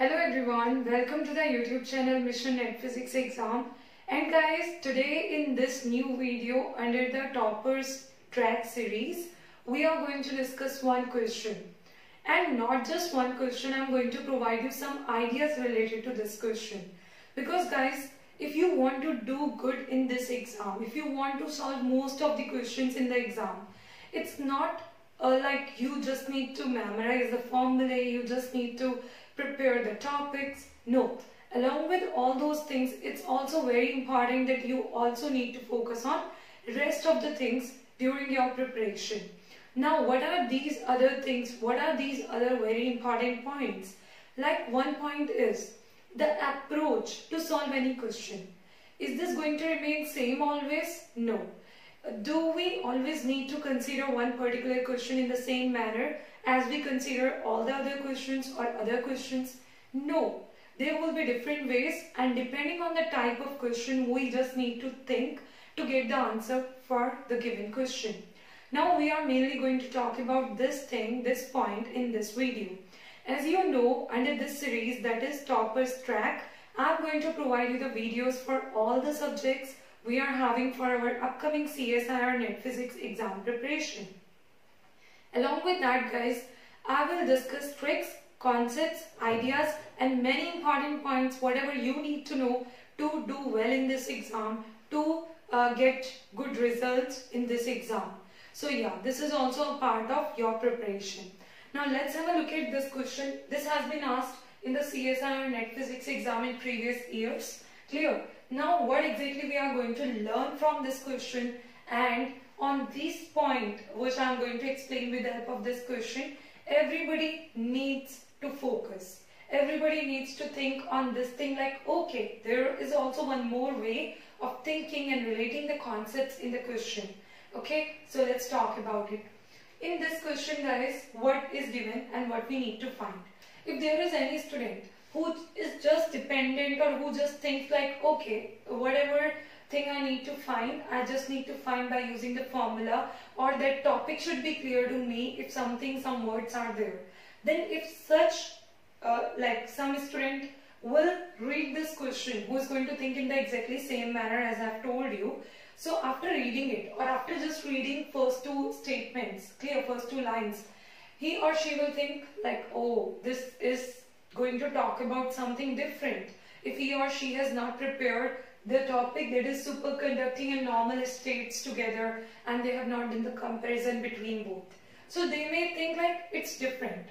Hello everyone, welcome to the YouTube channel Mission Net Physics Exam. And guys, today in this new video under the Toppers track series, we are going to discuss one question. And not just one question, I'm going to provide you some ideas related to this question. Because guys, if you want to do good in this exam, if you want to solve most of the questions in the exam, it's not uh, like you just need to memorize the formulae, you just need to prepare the topics. No, along with all those things, it's also very important that you also need to focus on rest of the things during your preparation. Now, what are these other things? What are these other very important points? Like one point is the approach to solve any question. Is this going to remain same always? No. Do we always need to consider one particular question in the same manner as we consider all the other questions or other questions? No. There will be different ways and depending on the type of question we just need to think to get the answer for the given question. Now we are mainly going to talk about this thing, this point in this video. As you know, under this series that is Toppers Track, I am going to provide you the videos for all the subjects we are having for our upcoming CSIR Net Physics exam preparation. Along with that guys, I will discuss tricks, concepts, ideas and many important points whatever you need to know to do well in this exam to uh, get good results in this exam. So yeah, this is also a part of your preparation. Now let's have a look at this question. This has been asked in the CSIR Net Physics exam in previous years. Clear? Now what exactly we are going to learn from this question and on this point which I am going to explain with the help of this question, everybody needs to focus. Everybody needs to think on this thing like, okay, there is also one more way of thinking and relating the concepts in the question. Okay, so let's talk about it. In this question guys, what is given and what we need to find. If there is any student who is just dependent or who just thinks like, okay, whatever thing I need to find, I just need to find by using the formula or that topic should be clear to me if something, some words are there. Then if such, uh, like some student will read this question who is going to think in the exactly same manner as I've told you. So after reading it or after just reading first two statements, clear first two lines, he or she will think like, oh, this is going to talk about something different. If he or she has not prepared the topic that is superconducting and normal states together and they have not done the comparison between both. So they may think like it's different.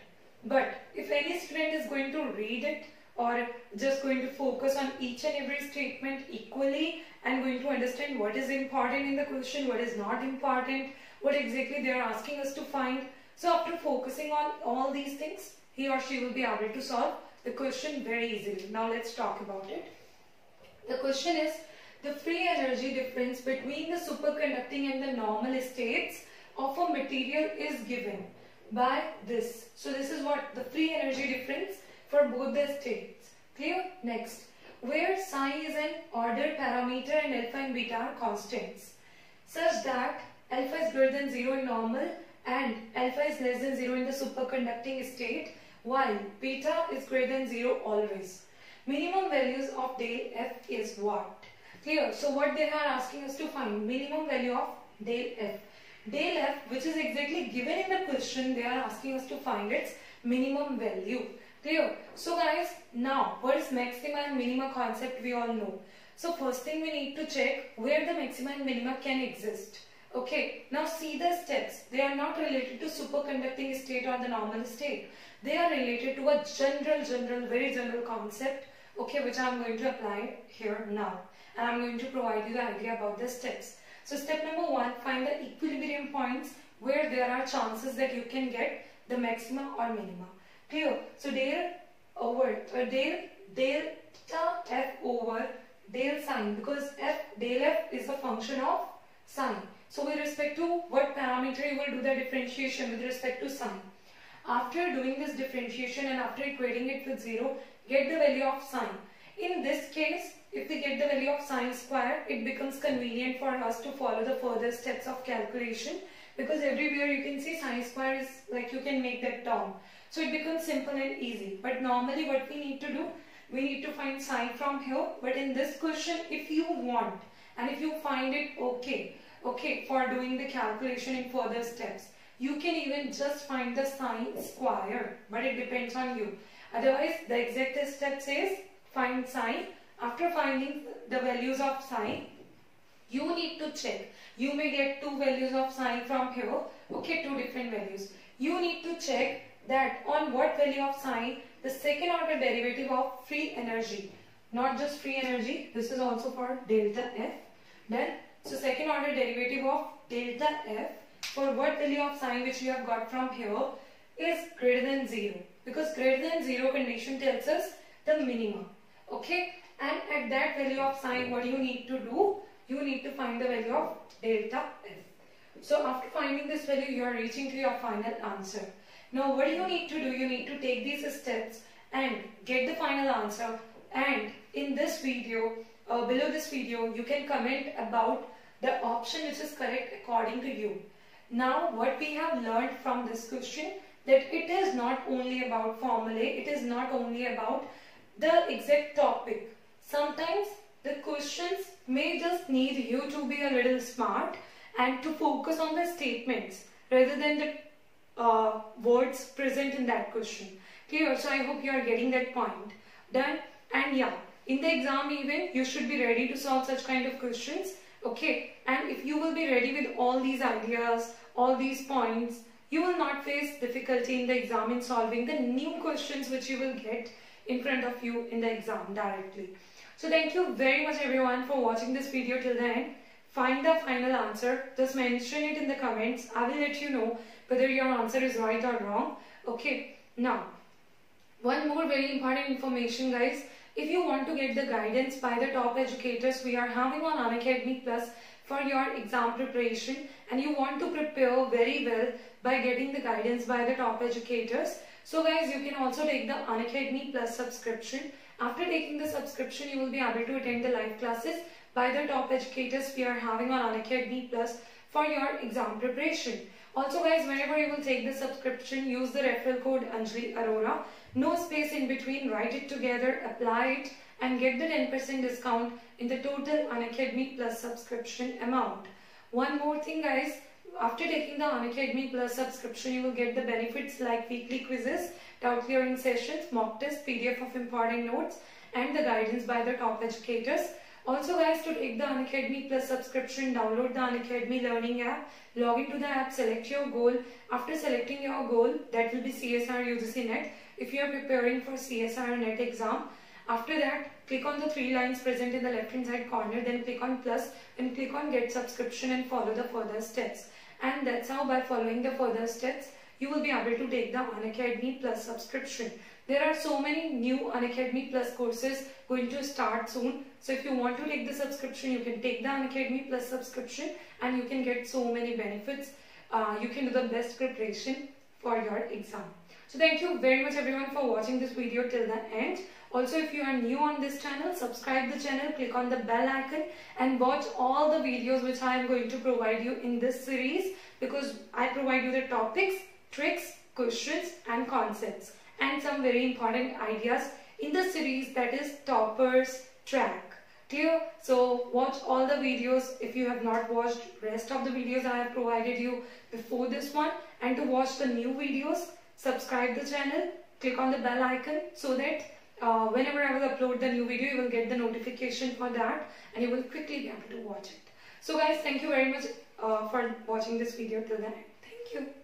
But if any student is going to read it or just going to focus on each and every statement equally and going to understand what is important in the question, what is not important, what exactly they are asking us to find. So after focusing on all these things, he or she will be able to solve the question very easily. Now let's talk about it. The question is, the free energy difference between the superconducting and the normal states of a material is given by this. So this is what the free energy difference for both the states. Clear? Next. Where psi is an ordered parameter and alpha and beta are constants such that alpha is greater than 0 in normal and alpha is less than 0 in the superconducting state while beta is greater than 0 always. Minimum values of del f is what? Clear. So what they are asking us to find minimum value of del f. Del f which is exactly given in the question they are asking us to find its minimum value. Clear. So guys now what is maxima and minima concept we all know. So first thing we need to check where the maxima and minima can exist. Okay, now see the steps. They are not related to superconducting state or the normal state. They are related to a general, general, very general concept okay, which I'm going to apply here now. And I'm going to provide you the idea about the steps. So step number one, find the equilibrium points where there are chances that you can get the maxima or minima. Clear? So del over, uh, or del, delta f over del psi because f, del f is a function of psi. So with respect to what parameter you will do the differentiation with respect to psi. After doing this differentiation and after equating it with 0, get the value of psi. In this case, if we get the value of psi square, it becomes convenient for us to follow the further steps of calculation because everywhere you can see psi square is like you can make that term. So it becomes simple and easy. But normally what we need to do, we need to find psi from here. But in this question, if you want and if you find it okay, okay, for doing the calculation in further steps, you can even just find the psi square. But it depends on you. Otherwise, the exact step says find psi. After finding the values of psi, you need to check. You may get two values of psi from here. Okay, two different values. You need to check that on what value of psi the second order derivative of free energy not just free energy this is also for delta f then so second order derivative of delta f for what value of psi which we have got from here is greater than 0 because greater than 0 condition tells us the minimum. Okay? And at that value of psi what you need to do you need to find the value of delta f. So after finding this value you are reaching to your final answer. Now what do you need to do? You need to take these steps and get the final answer and in this video, uh, below this video, you can comment about the option which is correct according to you. Now what we have learned from this question that it is not only about formulae, it is not only about the exact topic. Sometimes the questions may just need you to be a little smart and to focus on the statements rather than the uh, words present in that question. Clear? So I hope you are getting that point. Done? And yeah, in the exam even, you should be ready to solve such kind of questions. Okay? And if you will be ready with all these ideas, all these points, you will not face difficulty in the exam in solving the new questions which you will get in front of you in the exam directly. So thank you very much everyone for watching this video till the end. Find the final answer. Just mention it in the comments. I will let you know whether your answer is right or wrong. Okay, now, one more very important information guys. If you want to get the guidance by the top educators we are having on Unacademy Plus for your exam preparation and you want to prepare very well by getting the guidance by the top educators. So guys, you can also take the Unacademy Plus subscription. After taking the subscription, you will be able to attend the live classes by the top educators we are having on Unacademy Plus for your exam preparation. Also guys, whenever you will take the subscription, use the referral code Anjali Arora. No space in between, write it together, apply it and get the 10% discount in the total Unacademy Plus subscription amount. One more thing guys, after taking the Unacademy Plus subscription, you will get the benefits like weekly quizzes, doubt clearing sessions, mock tests, PDF of important notes and the guidance by the top educators. Also guys, to take the Unacademy Plus subscription, download the Unacademy Learning app, log into the app, select your goal. After selecting your goal, that will be CSIR UGC NET. If you are preparing for CSIR NET exam, after that, click on the three lines present in the left hand side corner, then click on plus and click on get subscription and follow the further steps. And that's how by following the further steps, you will be able to take the Unacademy Plus subscription. There are so many new Unacademy Plus courses going to start soon. So if you want to take the subscription, you can take the Unacademy Plus subscription and you can get so many benefits. Uh, you can do the best preparation for your exam. So thank you very much everyone for watching this video till the end. Also if you are new on this channel, subscribe the channel, click on the bell icon and watch all the videos which I am going to provide you in this series because I provide you the topics tricks, questions and concepts and some very important ideas in the series that is toppers track. Clear? So watch all the videos. If you have not watched rest of the videos i have provided you before this one. And to watch the new videos subscribe the channel click on the bell icon so that uh, whenever i will upload the new video you will get the notification for that and you will quickly be able to watch it. So guys thank you very much uh, for watching this video till then thank you